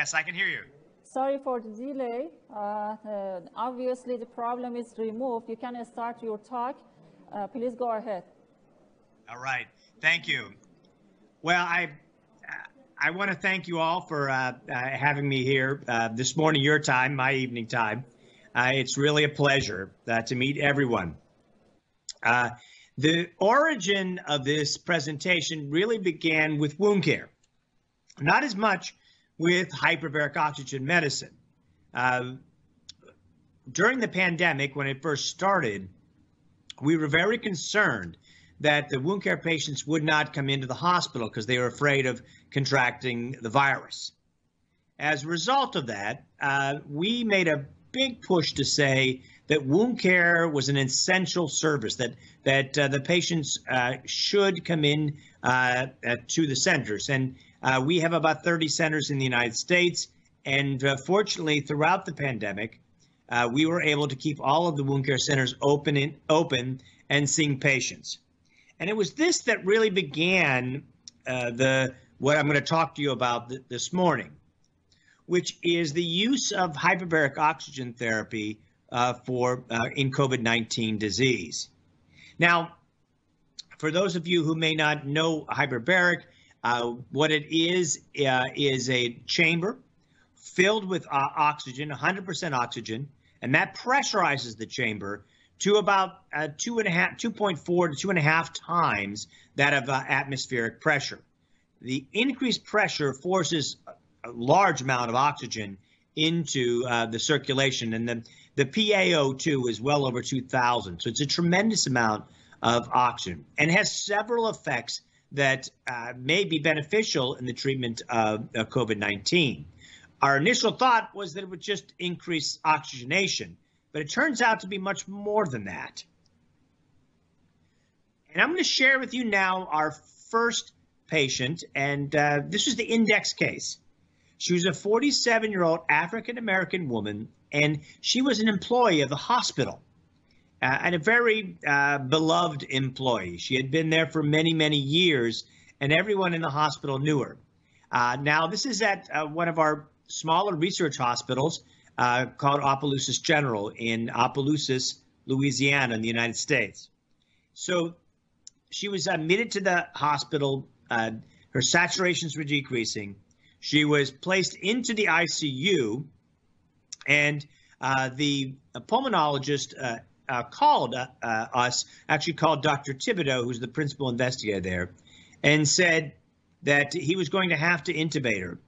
Yes, I can hear you. Sorry for the delay. Uh, uh, obviously, the problem is removed. You can start your talk. Uh, please go ahead. All right. Thank you. Well, I I want to thank you all for uh, uh, having me here uh, this morning, your time, my evening time. it's really a pleasure to meet everyone. the origin of this presentation really began with wound care, not as much with hyperbaric oxygen medicine. Uh, during the pandemic, when it first started, we were very concerned that the wound care patients would not come into the hospital because they were afraid of contracting the virus. As a result of that, uh, we made a big push to say that wound care was an essential service that that uh, the patients uh, should come in uh, to the centers and uh, we have about 30 centers in the United States. And uh, fortunately, throughout the pandemic, uh, we were able to keep all of the wound care centers open, in, open and seeing patients. And it was this that really began uh, the what I'm going to talk to you about th- this morning, which is the use of hyperbaric oxygen therapy uh, for uh, in COVID-19 disease. Now, for those of you who may not know hyperbaric, uh, what it is uh, is a chamber filled with uh, oxygen, 100% oxygen, and that pressurizes the chamber to about uh, two and a half, 2.4 to two and a half times that of uh, atmospheric pressure. The increased pressure forces a large amount of oxygen into uh, the circulation, and the, the PaO2 is well over 2,000. So it's a tremendous amount of oxygen and has several effects that uh, may be beneficial in the treatment of, COVID 19. Our initial thought was that it would just increase oxygenation, but it turns out to be much more than that. And I'm going to share with you now our first patient, and uh, this is the index case. She was a 47 year old African American woman, and she was an employee of the hospital uh, and a very uh, beloved employee. She had been there for many, many years, and everyone in the hospital knew her. Uh, now, this is at uh, one of our smaller research hospitals uh, called Opelousas General in Opelousas, Louisiana, in the United States. So she was admitted to the hospital. Uh, her saturations were decreasing. She was placed into the ICU, and the pulmonologist uh, called uh, us, actually called Dr. Thibodeaux, who's the principal investigator there, and said that he was going to have to intubate her.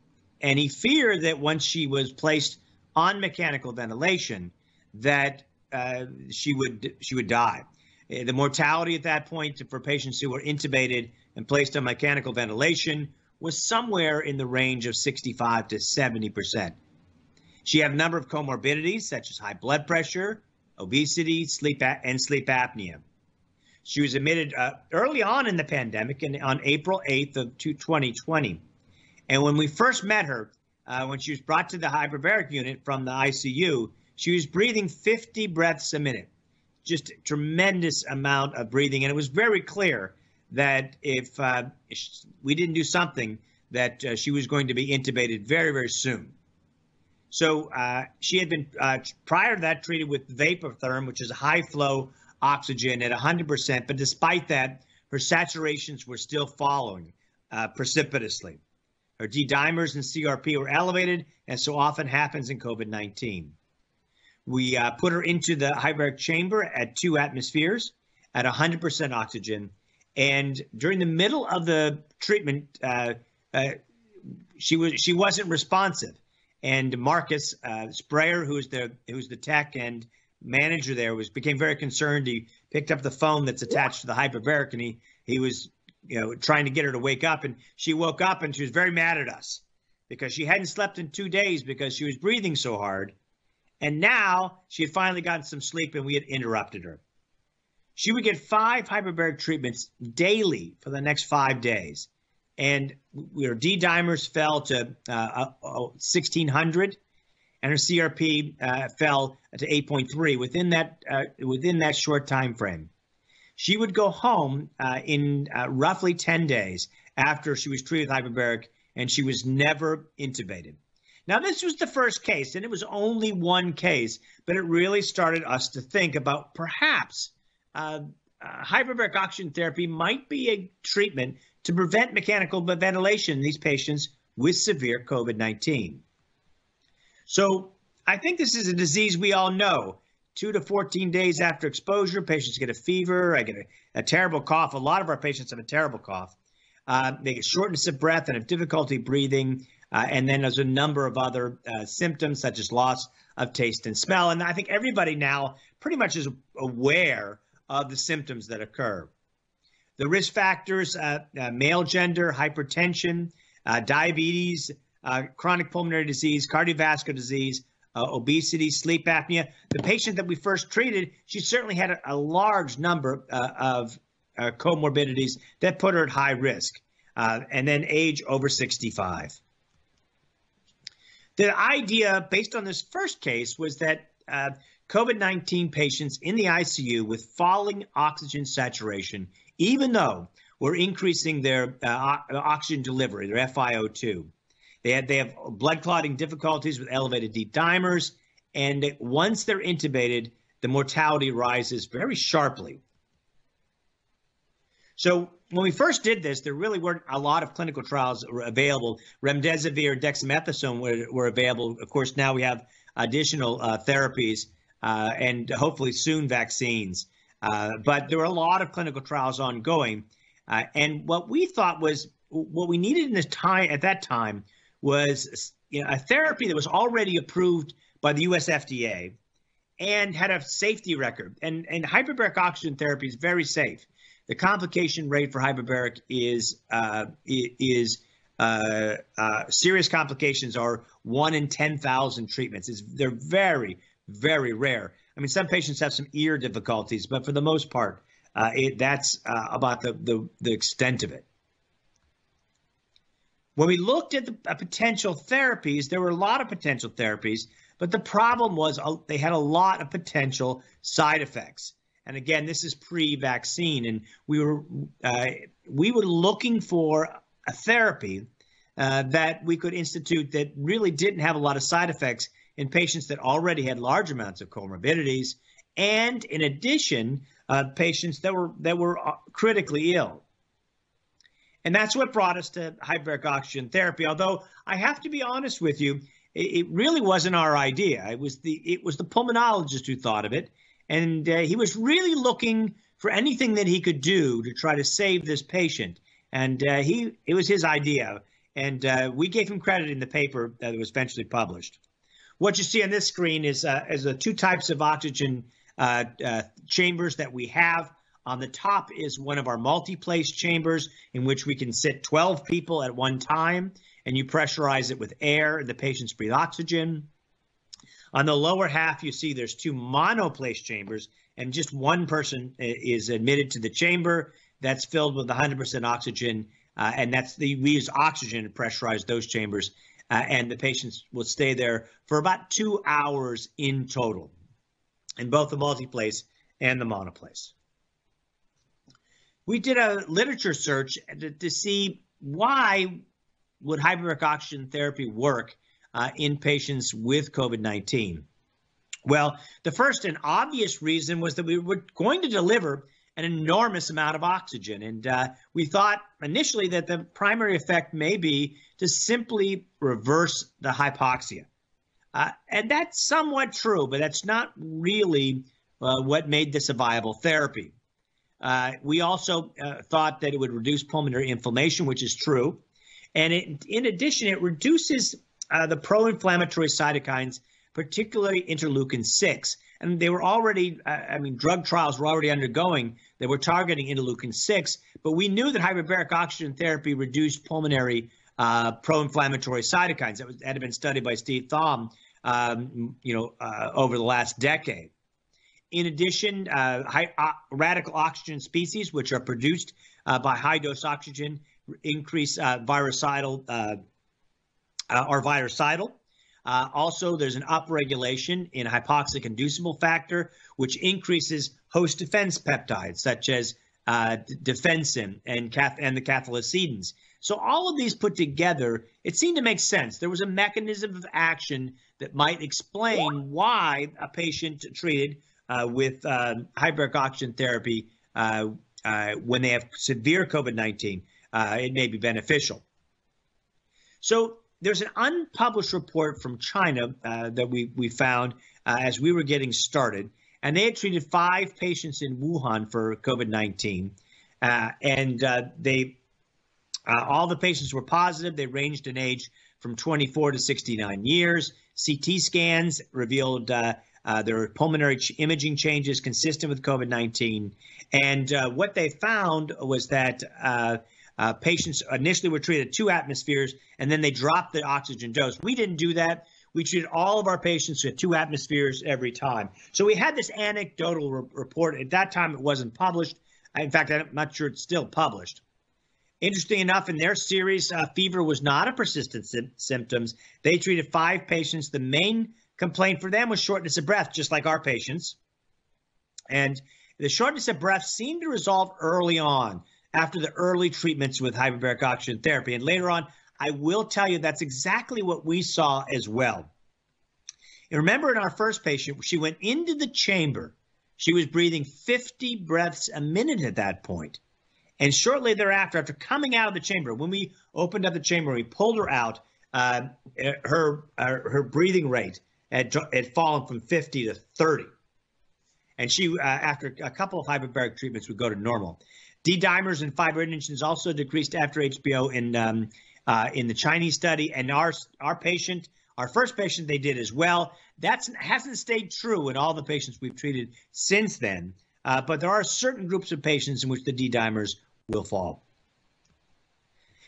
And he feared that once she was placed on mechanical ventilation, that uh, she would she would die. Uh, the mortality at that point for patients who were intubated and placed on mechanical ventilation was somewhere in the range of 65 to 70 percent. She had a number of comorbidities such as high blood pressure, obesity, sleep and sleep apnea. She was admitted uh, early on in the pandemic, and on April 8th of 2020. And when we first met her, uh, when she was brought to the hyperbaric unit from the ICU, she was breathing 50 breaths a minute, just a tremendous amount of breathing, and it was very clear that if uh, we didn't do something, that uh, she was going to be intubated very, very soon. So uh, she had been uh, prior to that treated with Vapotherm, which is high flow oxygen at 100%. But despite that, her saturations were still falling uh, precipitously. Her D dimers and CRP were elevated, as so often happens in COVID 19. We uh, put her into the hyperbaric chamber at two atmospheres at 100% oxygen. And during the middle of the treatment, uh, uh, she was she wasn't responsive and Marcus uh, Speyrer, who's the who's the tech and manager there, was became very concerned. He picked up the phone that's attached to the hyperbaric, and he he was you know trying to get her to wake up, and she woke up and she was very mad at us because she hadn't slept in two days because she was breathing so hard, and now she had finally gotten some sleep, and we had interrupted her. She would get five hyperbaric treatments daily for the next five days and her D dimers fell to uh, 1600, uh, and her CRP uh, fell to 8.3 within that uh, within that short time frame. She would go home uh, in uh, roughly 10 days after she was treated with hyperbaric, and she was never intubated. Now, this was the first case, and it was only one case, but it really started us to think about perhaps uh, hyperbaric oxygen therapy might be a treatment to prevent mechanical ventilation in these patients with severe COVID 19. So, I think this is a disease we all know. Two to 14 days after exposure, patients get a fever, I get a, a terrible cough. A lot of our patients have a terrible cough. Uh, they get shortness of breath and have difficulty breathing. Uh, and then there's a number of other uh, symptoms such as loss of taste and smell. And I think everybody now pretty much is aware of the symptoms that occur. The risk factors uh, uh, male gender, hypertension, uh, diabetes, chronic pulmonary disease, cardiovascular disease, obesity, sleep apnea. The patient that we first treated, she certainly had a, a large number of comorbidities that put her at high risk. and then age over 65. The idea, based on this first case, was that uh, COVID 19 patients in the ICU with falling oxygen saturation, even though we're increasing their uh, oxygen delivery, their FiO2, they, had, they have blood clotting difficulties with elevated D dimers, and once they're intubated, the mortality rises very sharply. So when we first did this, there really weren't a lot of clinical trials available. Remdesivir, dexamethasone were, were available. Of course, now we have additional uh, therapies uh, and hopefully soon vaccines. Uh, but there were a lot of clinical trials ongoing. Uh, and what we thought was what we needed in this time at that time was you know, a therapy that was already approved by the US FDA and had a safety record. And, and hyperbaric oxygen therapy is very safe. The complication rate for hyperbaric is uh, is uh, uh, serious complications are one in ten thousand treatments. It's, they're very very rare. I mean, some patients have some ear difficulties, but for the most part, uh, it, that's uh, about the, the, the extent of it. When we looked at the uh, potential therapies, there were a lot of potential therapies, but the problem was they had a lot of potential side effects. And again, this is pre-vaccine, and we were uh, we were looking for a therapy uh, that we could institute that really didn't have a lot of side effects in patients that already had large amounts of comorbidities, and in addition, uh, patients that were that were uh, critically ill. And that's what brought us to hyperbaric oxygen therapy. Although I have to be honest with you, it, it really wasn't our idea. It was the it was the pulmonologist who thought of it and uh, he was really looking for anything that he could do to try to save this patient. And uh, he it was his idea, and uh, we gave him credit in the paper that was eventually published. What you see on this screen is uh, is the two types of oxygen uh, uh, chambers that we have. On the top is one of our multi-place chambers in which we can sit 12 people at one time, and you pressurize it with air. And the patients breathe oxygen. On the lower half, you see there's two monoplace chambers, and just one person is admitted to the chamber that's filled with 100% oxygen, uh, and that's the we use oxygen to pressurize those chambers, uh, and the patients will stay there for about two hours in total, in both the multiplace and the monoplace. We did a literature search to, to see why would hyperbaric oxygen therapy work uh, in patients with COVID 19? Well, the first and obvious reason was that we were going to deliver an enormous amount of oxygen. And uh, we thought initially that the primary effect may be to simply reverse the hypoxia. Uh, and that's somewhat true, but that's not really uh, what made this a viable therapy. Uh, we also uh, thought that it would reduce pulmonary inflammation, which is true. And it, in addition, it reduces uh, the pro-inflammatory cytokines, particularly interleukin six, and they were already, uh, I mean, drug trials were already undergoing. They were targeting interleukin six, but we knew that hyperbaric oxygen therapy reduced pulmonary uh, pro-inflammatory cytokines. That, was, had been studied by Steve Thom, um, you know, uh, over the last decade. In addition, high, uh, radical oxygen species, which are produced uh, by high dose oxygen, increase uh, virucidal are virucidal. Uh, also, there's an upregulation in hypoxic inducible factor, which increases host defense peptides such as uh, defensin and, cath- and the cathelicidins. So all of these put together, it seemed to make sense. There was a mechanism of action that might explain why a patient treated uh, with uh, hyperbaric oxygen therapy uh, uh when they have severe COVID-19, uh, it may be beneficial. So there's an unpublished report from China uh, that we, we found as we were getting started, and they had treated five patients in Wuhan for COVID-19, and they uh, all the patients were positive. They ranged in age from 24 to 69 years. CT scans revealed uh, uh, there were pulmonary imaging changes consistent with COVID 19. And uh, what they found was that uh, patients initially were treated at two atmospheres and then they dropped the oxygen dose. We didn't do that. We treated all of our patients at two atmospheres every time. So we had this anecdotal re- report. At that time, it wasn't published. In fact, I'm not sure it's still published. Interesting enough, in their series, uh, fever was not a persistent sy- symptoms. They treated five patients. The main complaint for them was shortness of breath, just like our patients. And the shortness of breath seemed to resolve early on after the early treatments with hyperbaric oxygen therapy. And later on, I will tell you that's exactly what we saw as well. And remember, in our first patient, she went into the chamber. She was breathing 50 breaths a minute at that point. And shortly thereafter, after coming out of the chamber, when we opened up the chamber, we pulled her out. Uh, her, her, her breathing rate had, had fallen from 50 to 30, and she uh, after a couple of hyperbaric treatments would go to normal. D dimers and fibrinogens also decreased after HBO in um, uh, in the Chinese study, and our our patient, our first patient, they did as well. That hasn't stayed true in all the patients we've treated since then. Uh, but there are certain groups of patients in which the D dimers will fall.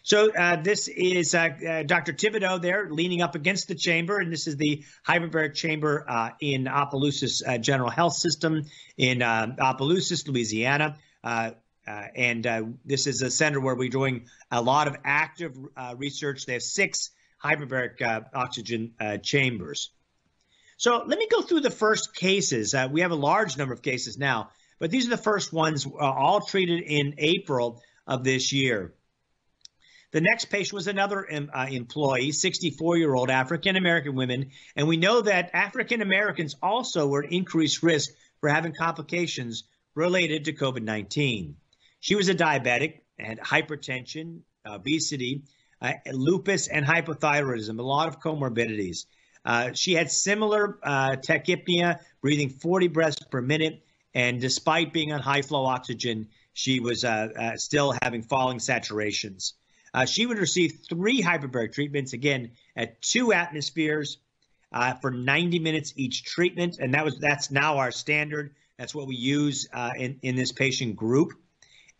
So uh, this is uh, uh, Dr. Thibodeaux there leaning up against the chamber, and this is the hyperbaric chamber uh, in Opelousas uh, General Health System in uh, Opelousas, Louisiana. Uh, and uh, this is a center where we're doing a lot of active uh, research. They have six hyperbaric oxygen chambers. So let me go through the first cases. we have a large number of cases now. But these are the first ones, uh, all treated in April of this year. The next patient was another uh, employee, 64 year old African American woman. And we know that African Americans also were at increased risk for having complications related to COVID 19. She was a diabetic, had hypertension, obesity, uh, lupus, and hypothyroidism, a lot of comorbidities. Uh, she had similar uh, tachypnea, breathing 40 breaths per minute, and despite being on high flow oxygen, she was uh, uh, still having falling saturations. Uh, she would receive three hyperbaric treatments, again, at two atmospheres for 90 minutes each treatment. And that was that's now our standard. That's what we use in, in this patient group.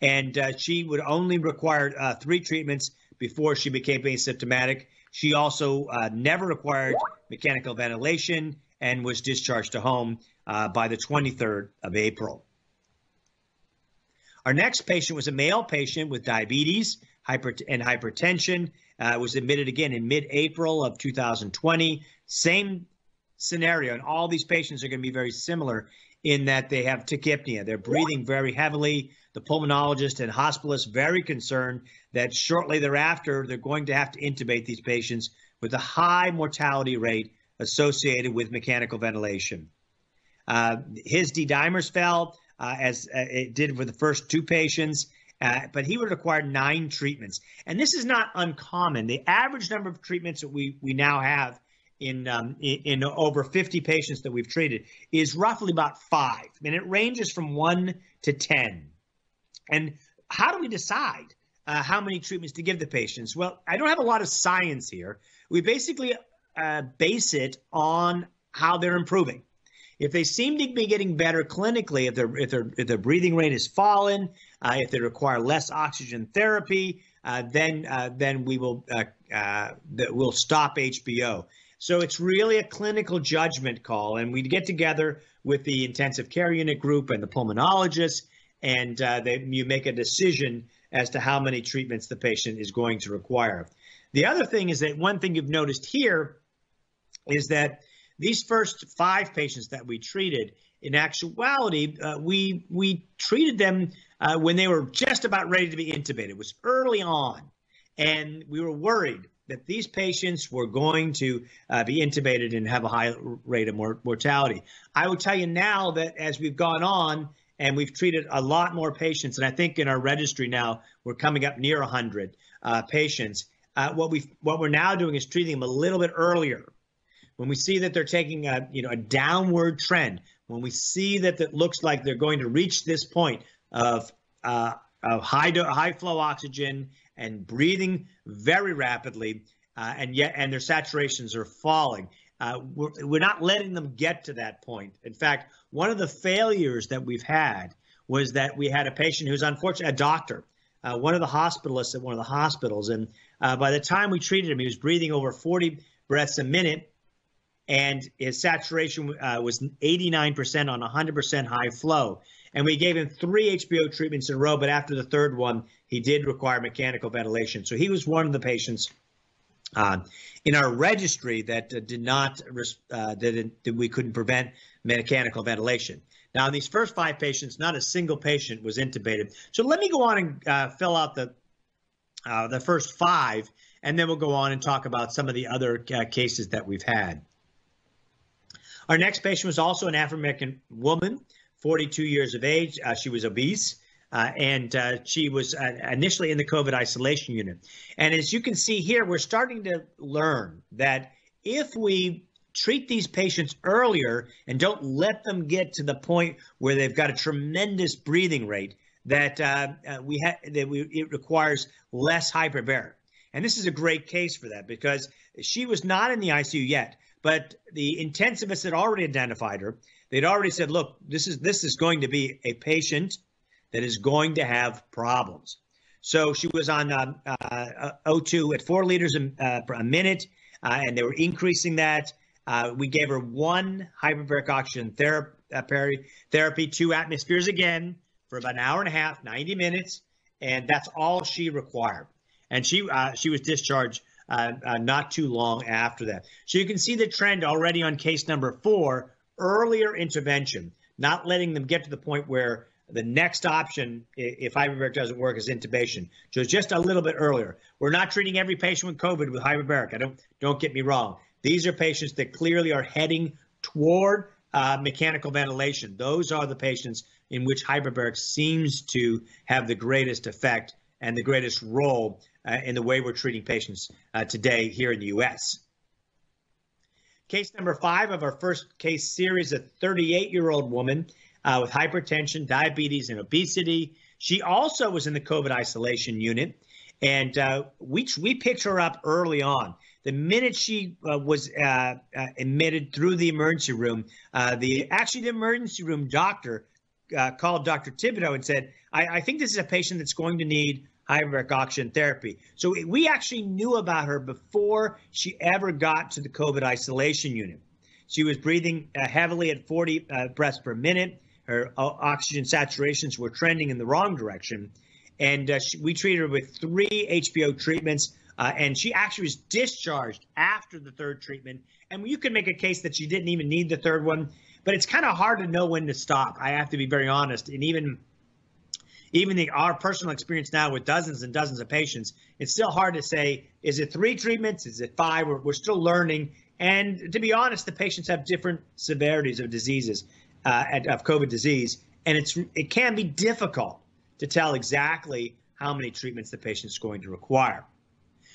And uh, she would only require three treatments before she became asymptomatic. She also never required mechanical ventilation and was discharged to home uh, by the 23rd of April. Our next patient was a male patient with diabetes hyper- and hypertension. Uh, was admitted again in mid-April of 2020. Same scenario, and all these patients are going to be very similar in that they have tachypnea. They're breathing very heavily. The pulmonologist and hospitalist very concerned that shortly thereafter they're going to have to intubate these patients with a high mortality rate associated with mechanical ventilation. Uh, his D dimers fell uh, as uh, it did for the first two patients, uh, but he would require nine treatments. And this is not uncommon. The average number of treatments that we, we now have in, um, in, in over 50 patients that we've treated is roughly about five, and it ranges from one to 10. And how do we decide uh, how many treatments to give the patients? Well, I don't have a lot of science here. We basically uh, base it on how they're improving. If they seem to be getting better clinically, if their if their if their breathing rate has fallen, uh, if they require less oxygen therapy, uh, then uh, then we will uh, uh, we'll stop HBO. So it's really a clinical judgment call, and we get together with the intensive care unit group and the pulmonologist, and uh, they, you make a decision as to how many treatments the patient is going to require. The other thing is that one thing you've noticed here is that these first five patients that we treated, in actuality, uh, we we treated them uh, when they were just about ready to be intubated. It was early on, and we were worried that these patients were going to uh, be intubated and have a high rate of mor- mortality. I will tell you now that as we've gone on and we've treated a lot more patients, and I think in our registry now we're coming up near 100 uh, patients. Uh, what we what we're now doing is treating them a little bit earlier. When we see that they're taking a you know a downward trend, when we see that it looks like they're going to reach this point of uh, of high high flow oxygen and breathing very rapidly, uh, and yet and their saturations are falling. Uh, we're, we're not letting them get to that point. In fact, one of the failures that we've had was that we had a patient who's unfortunately a doctor, uh, one of the hospitalists at one of the hospitals, and uh, by the time we treated him, he was breathing over 40 breaths a minute, and his saturation uh, was 89% on 100% high flow and we gave him three HBO treatments in a row. But after the third one, he did require mechanical ventilation. So he was one of the patients uh, in our registry that uh, did not uh, that, that we couldn't prevent mechanical ventilation. Now, in these first five patients, not a single patient was intubated. So let me go on and uh, fill out the uh, the first five, and then we'll go on and talk about some of the other uh, cases that we've had. Our next patient was also an African American woman 42 years of age. Uh, she was obese. Uh, and uh, she was uh, initially in the COVID isolation unit. And as you can see here, we're starting to learn that if we treat these patients earlier and don't let them get to the point where they've got a tremendous breathing rate, that uh, uh, we ha- that we, it requires less hyperbaric. And this is a great case for that because she was not in the ICU yet, but the intensivist had already identified her they'd already said, look, this is this is going to be a patient that is going to have problems. So she was on um, uh, O2 at four liters a, uh, a minute, uh, and they were increasing that. Uh, we gave her one hyperbaric oxygen therapy, uh, therapy, two atmospheres again for about an hour and a half, 90 minutes, and that's all she required. And she uh, she was discharged not too long after that. So you can see the trend already on case number four earlier intervention, not letting them get to the point where the next option, if hyperbaric doesn't work, is intubation. So just a little bit earlier. We're not treating every patient with COVID with hyperbaric. I don't don't get me wrong. These are patients that clearly are heading toward uh, mechanical ventilation. Those are the patients in which hyperbaric seems to have the greatest effect and the greatest role uh, in the way we're treating patients uh, today here in the U.S. Case number five of our first case series a 38 year old woman uh, with hypertension, diabetes, and obesity. She also was in the COVID isolation unit, and uh, we, we picked her up early on. The minute she uh, was uh, uh, admitted through the emergency room, uh, the actually the emergency room doctor called Dr. Thibodeaux and said, I, I think this is a patient that's going to need hyperbaric oxygen therapy. So we actually knew about her before she ever got to the COVID isolation unit. She was breathing uh, heavily at 40 uh, breaths per minute. Her uh, oxygen saturations were trending in the wrong direction. And uh, she, we treated her with three HBO treatments. Uh, and she actually was discharged after the third treatment. And you can make a case that she didn't even need the third one, but it's kind of hard to know when to stop. I have to be very honest. And even even the, our personal experience now with dozens and dozens of patients, it's still hard to say, is it three treatments? Is it five? We're, we're still learning. And to be honest, the patients have different severities of diseases, uh, of COVID disease. And it's it can be difficult to tell exactly how many treatments the patient is going to require.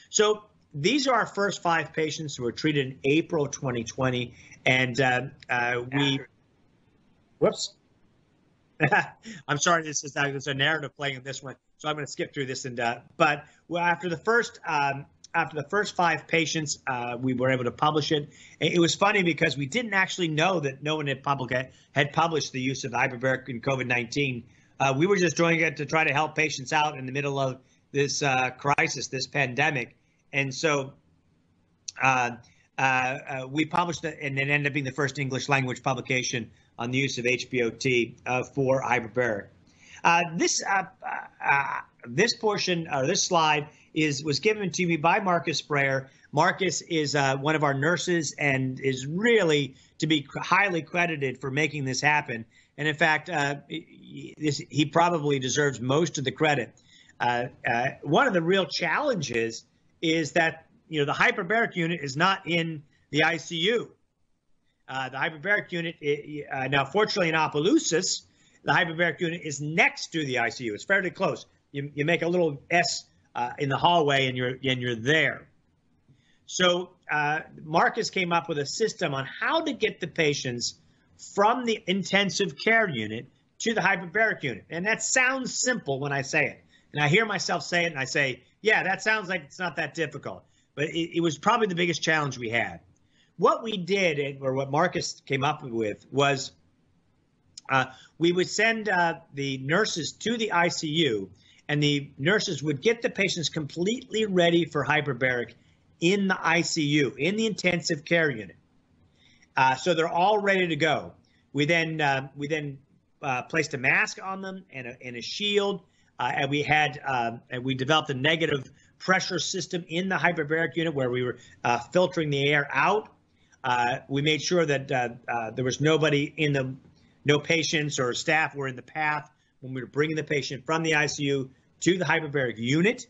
So these are our first five patients who were treated in April 2020. And uh, uh, we, whoops. I'm sorry, this is there's a narrative playing in this one, so I'm going to skip through this. And uh, but well, after the first um, after the first five patients, uh, we were able to publish it. It was funny because we didn't actually know that no one had public had published the use of hyperbaric in COVID-19. Uh, we were just doing it to try to help patients out in the middle of this uh, crisis, this pandemic, and so. Uh, uh, we published it, and it ended up being the first English language publication on the use of HBOT uh, for hyperbaric. Uh, this uh, uh, this portion or this slide is was given to me by Marcus Speyrer. Marcus is uh, one of our nurses and is really to be highly credited for making this happen. And in fact, this, he probably deserves most of the credit. uh, uh, one of the real challenges is that you know the hyperbaric unit is not in the ICU. Uh, the hyperbaric unit uh, now, fortunately, in Opelousas, the hyperbaric unit is next to the ICU. It's fairly close. You, you make a little S uh, in the hallway, and you're and you're there. So uh, Marcus came up with a system on how to get the patients from the intensive care unit to the hyperbaric unit, and that sounds simple when I say it. And I hear myself say it, and I say, "Yeah, that sounds like it's not that difficult." But it, it was probably the biggest challenge we had. What we did, or what Marcus came up with, was uh, we would send uh, the nurses to the ICU, and the nurses would get the patients completely ready for hyperbaric in the ICU, in the intensive care unit. Uh, so they're all ready to go. We then uh, we then uh, placed a mask on them and a, and a shield, uh, and we had and we developed a negative pressure system in the hyperbaric unit where we were filtering the air out. We made sure that there was nobody in the no patients or staff were in the path when we were bringing the patient from the ICU to the hyperbaric unit.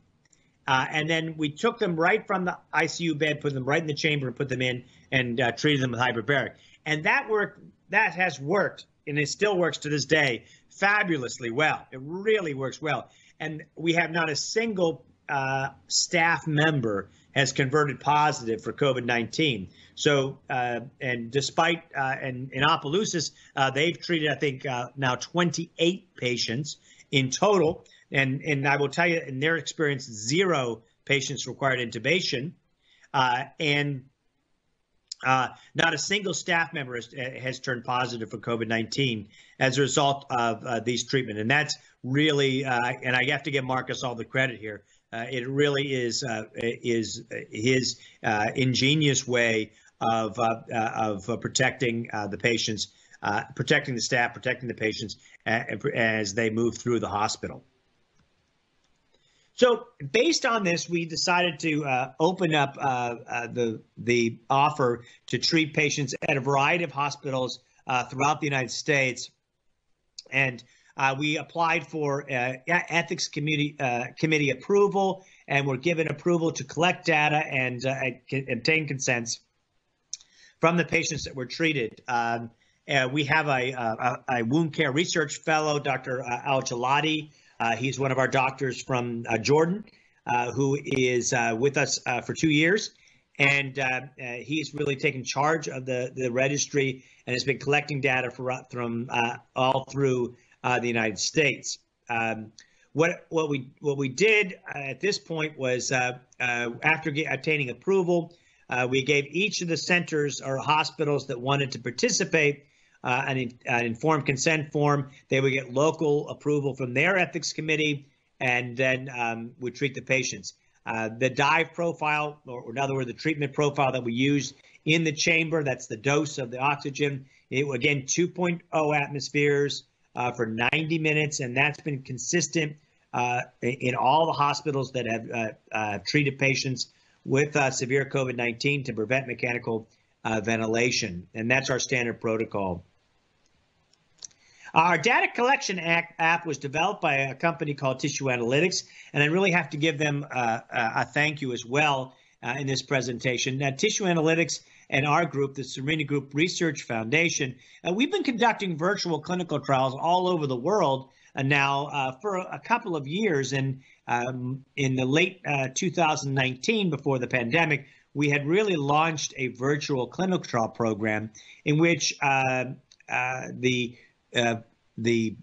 Uh, and then we took them right from the ICU bed, put them right in the chamber, and put them in and uh, treated them with hyperbaric. And that worked. That has worked, and it still works to this day fabulously well. It really works well. And we have not a single uh, staff member has converted positive for COVID 19. So, uh, and despite, uh, and in Opelousas, uh, they've treated, I think, uh, now 28 patients in total. And, and I will tell you, in their experience, zero patients required intubation. Uh, and uh, not a single staff member has, has turned positive for COVID 19 as a result of uh, these treatment. And that's really, uh, and I have to give Marcus all the credit here. Uh, it really is uh, is his uh, ingenious way of of protecting the patients, protecting the staff, protecting the patients as they move through the hospital. So, based on this, we decided to uh, open up uh, uh, the the offer to treat patients at a variety of hospitals throughout the United States, and uh, we applied for uh, ethics committee uh, committee approval, and were given approval to collect data and uh, obtain consents from the patients that were treated. Um, we have a, a, a, wound care research fellow, Dr. Uh, Al Jalati. Uh, he's one of our doctors from Jordan, who is with us for two years and uh, uh, he's really taken charge of the, the registry and has been collecting data for, from uh, all through uh, the United States. Um, what what we what we did uh, at this point was uh, uh after get, obtaining approval, uh, we gave each of the centers or hospitals that wanted to participate uh, an, an, informed consent form. They would get local approval from their ethics committee, and then um, would treat the patients. the dive profile, or in other words, the treatment profile that we use in the chamber, that's the dose of the oxygen. It, again, 2.0 atmospheres uh, for 90 minutes, and that's been consistent uh, in all the hospitals that have uh, uh treated patients with uh, severe COVID 19 to prevent mechanical uh, ventilation. And that's our standard protocol. Our data collection app was developed by a company called Tissue Analytics, and I really have to give them a thank you as well in this presentation. Now, Tissue Analytics and our group, the Serena Group Research Foundation, uh, we've been conducting virtual clinical trials all over the world uh, now uh, for a, couple of years. And um, in the late uh, 2019, before the pandemic, we had really launched a virtual clinical trial program in which the the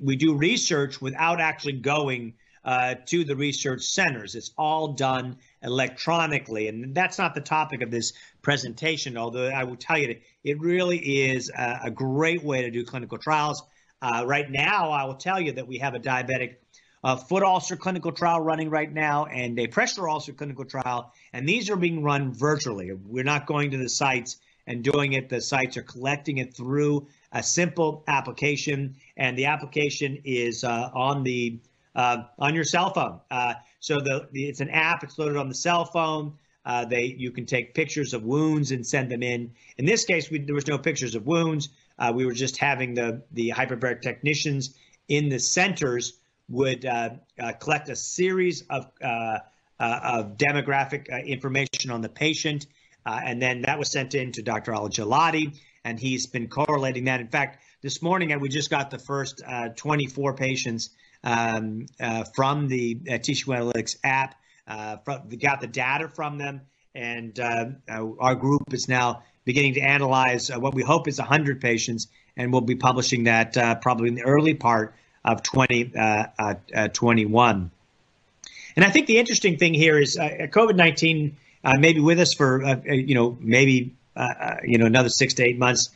we do research without actually going uh, to the research centers. It's all done electronically. And that's not the topic of this presentation, although I will tell you that it really is a, a great way to do clinical trials. Uh, right now, I will tell you that we have a diabetic uh, foot ulcer clinical trial running right now and a pressure ulcer clinical trial, and these are being run virtually. We're not going to the sites and doing it. The sites are collecting it through a simple application, and the application is uh, on the uh, on your cell phone. Uh, so the, the, it's an app. It's loaded on the cell phone. Uh, they you can take pictures of wounds and send them in. In this case, we, there was no pictures of wounds. Uh, we were just having the the hyperbaric technicians in the centers would uh, uh, collect a series of uh, of demographic information on the patient, and then that was sent in to Dr. Al-Gelati, and he's been correlating that. In fact, this morning we just got the first 24 patients um, from the Tissue Analytics app. Uh, from, we got the data from them, and uh, uh, our group is now beginning to analyze uh, what we hope is 100 patients, and we'll be publishing that uh, probably in the early part of 2021. Uh, and I think the interesting thing here is COVID-19 may be with us for, you know, maybe, you know, another six to eight months,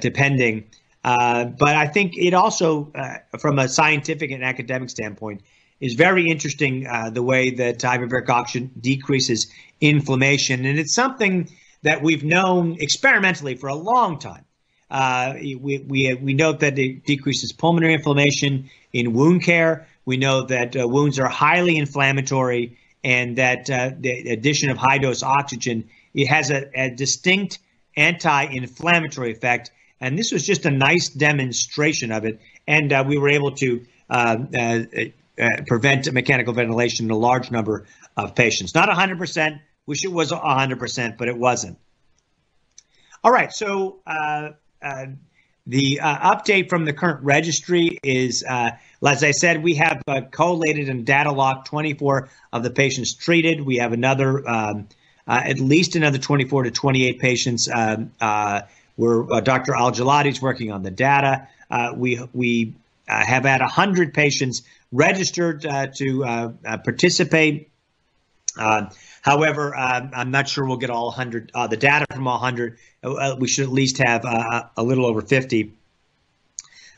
depending. but I think it also, from a scientific and academic standpoint, is very interesting uh, the way that oxygen decreases inflammation. And it's something that we've known experimentally for a long time. Uh, we, we, we note that it decreases pulmonary inflammation in wound care. We know that uh, wounds are highly inflammatory and that uh, the addition of high dose oxygen it has a, a distinct anti-inflammatory effect. And this was just a nice demonstration of it. And uh, we were able to uh, uh, prevent mechanical ventilation in a large number of patients. Not 100%, Wish it was 100%, but it wasn't. All right, so uh, uh, the uh, update from the current registry is, uh, as I said, we have uh, collated and data locked 24 of the patients treated. We have another, um, uh, at least another 24 to 28 patients um, where Dr. Al-Gelati is working on the data. we we have had 100 patients registered to participate. However, um, I'm not sure we'll get all 100, uh, the data from all 100. Uh, we should at least have uh, a little over 50.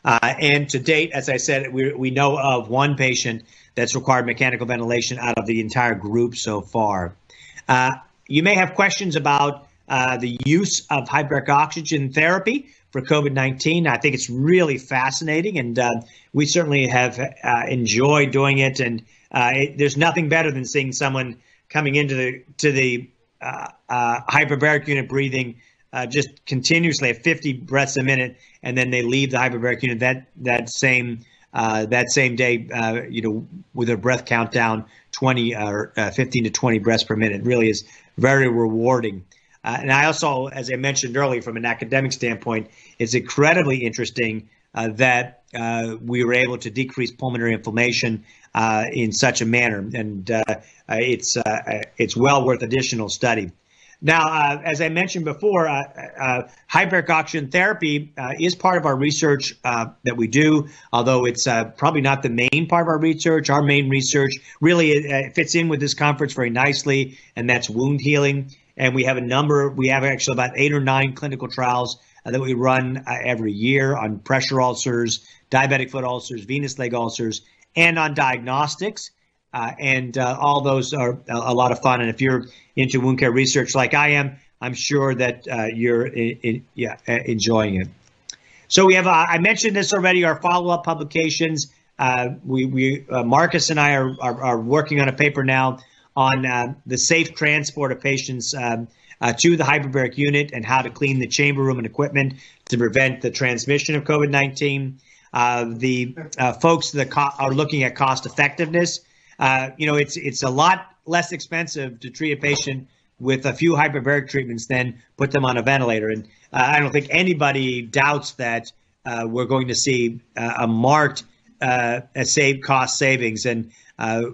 Uh, and to date, as I said, we, we know of one patient that's required mechanical ventilation out of the entire group so far. Uh, you may have questions about uh, the use of hyperbaric oxygen therapy for COVID 19. I think it's really fascinating, and we certainly have enjoyed doing it. And it, there's nothing better than seeing someone coming into the to the uh, uh, hyperbaric unit breathing uh, just continuously at 50 breaths a minute, and then they leave the hyperbaric unit that that same uh, that same day, uh, you know, with a breath count down 20 or uh, 15 to 20 breaths per minute. It really is very rewarding. And I also, as I mentioned earlier, from an academic standpoint, it's incredibly interesting that we were able to decrease pulmonary inflammation uh, in such a manner, and uh, it's uh, it's well worth additional study. Now, uh, as I mentioned before, uh, uh, hyperbaric oxygen therapy is part of our research that we do, although it's probably not the main part of our research. Our main research really fits in with this conference very nicely, and that's wound healing. And we have a number, we have actually about eight or nine clinical trials that we run every year on pressure ulcers, diabetic foot ulcers, venous leg ulcers, and on diagnostics. Uh, and uh, all those are a lot of fun. And if you're into wound care research like I am, I'm sure that uh, you're in, in, yeah, uh, enjoying it. So we have, uh, I mentioned this already, our follow-up publications. Uh, we, we Marcus and I are, are, are, working on a paper now on the safe transport of patients um, to the hyperbaric unit and how to clean the chamber room and equipment to prevent the transmission of COVID-19. Uh, the uh, folks that are looking at cost effectiveness, uh, you know, it's it's a lot less expensive to treat a patient with a few hyperbaric treatments than put them on a ventilator. And uh, I don't think anybody doubts that uh, we're going to see a marked a save cost savings. And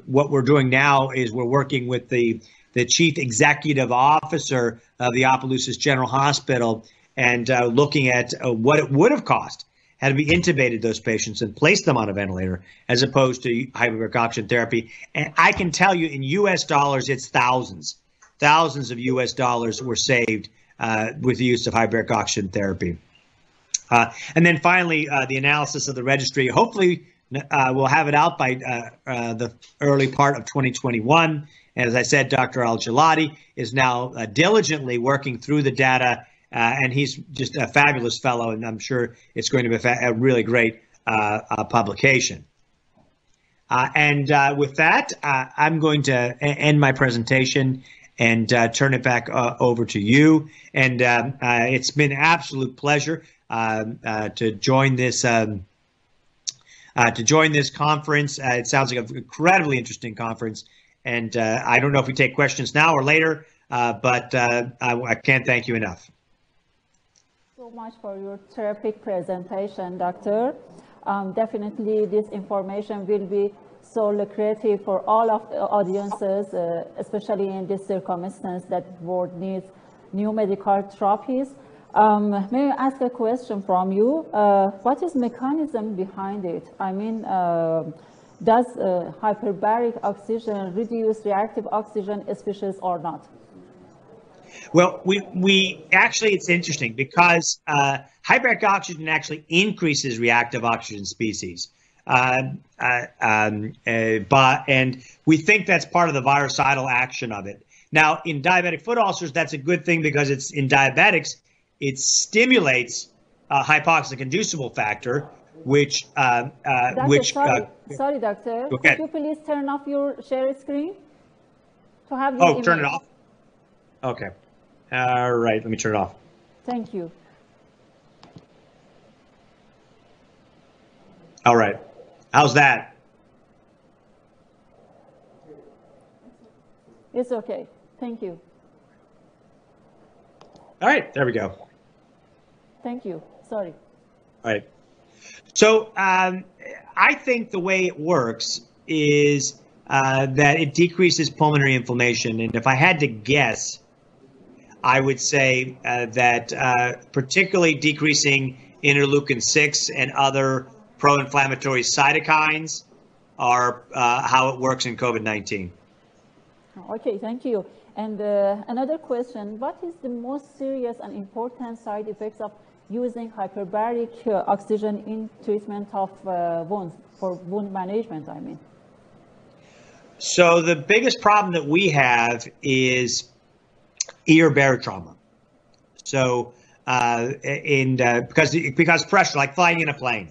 what we're doing now is we're working with the the chief executive officer of the Opelousas General Hospital and looking at what it would have cost had we intubated those patients and placed them on a ventilator as opposed to hyperbaric oxygen therapy. And I can tell you in US dollars, it's thousands. Thousands of US dollars were saved uh, with the use of hyperbaric oxygen therapy. Uh, and then finally, uh, the analysis of the registry. Hopefully, uh, we'll have it out by uh, uh, the early part of 2021. And as I said, Dr. Al-Gelati is now diligently working through the data uh, and he's just a fabulous fellow, and I'm sure it's going to be a, fa- a really great uh, uh, publication. Uh, and uh, with that, uh, I'm going to a- end my presentation and turn it back over to you. And um, it's been an absolute pleasure um, to join this. Um, uh, to join this conference. Uh, it sounds like an incredibly interesting conference. And uh, I don't know if we take questions now or later, uh, but uh, I, I, can't thank you enough. So much for your terrific presentation, Doctor. Um, definitely, this information will be so lucrative for all of the audiences, uh, especially in this circumstance that world needs new medical therapies. Um, may I ask a question from you? Uh, what is mechanism behind it? I mean, uh, does uh, hyperbaric oxygen reduce reactive oxygen species or not? Well, we, we actually, it's interesting because uh, hyperbaric oxygen actually increases reactive oxygen species. Uh, uh, um, uh, but, and we think that's part of the virucidal action of it. Now, in diabetic foot ulcers, that's a good thing because it's in diabetics, it stimulates a hypoxic inducible factor, which uh, uh, doctor, which. Sorry, uh, sorry, doctor. Okay. Could you please turn off your share screen to have Oh, turn it off. Okay. All right. Let me turn it off. Thank you. All right. How's that? It's okay. Thank you. All right. There we go. Thank you. Sorry. All right. So um, I think the way it works is uh, that it decreases pulmonary inflammation. And if I had to guess, I would say uh, that uh, particularly decreasing interleukin 6 and other pro inflammatory cytokines are uh, how it works in COVID 19. Okay, thank you. And uh, another question What is the most serious and important side effects of using hyperbaric uh, oxygen in treatment of uh, wounds, for wound management, I mean? So, the biggest problem that we have is ear barotrauma. So, uh, in uh, because because pressure, like flying in a plane,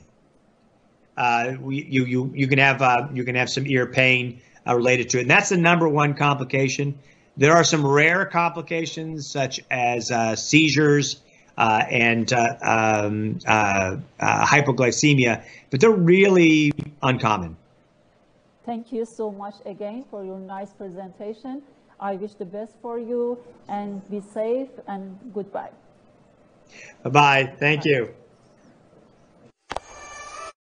uh, you you you can have uh, you can have some ear pain uh, related to it, and that's the number one complication. There are some rare complications such as uh, seizures Uh, and uh, um, uh, hypoglycemia, but they're really uncommon. Thank you so much again for your nice presentation. I wish the best for you and be safe and goodbye. Bye bye. Thank Bye. you.